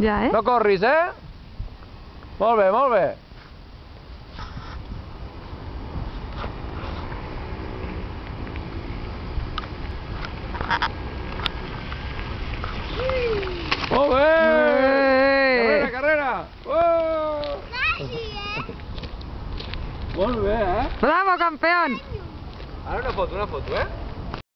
Ja, eh? No corris, eh? Molt bé, molt bé. Molt bé! Carrera, carrera! Oh! Molt bé, eh? Bravo, campeón! Ara una foto, una foto, eh?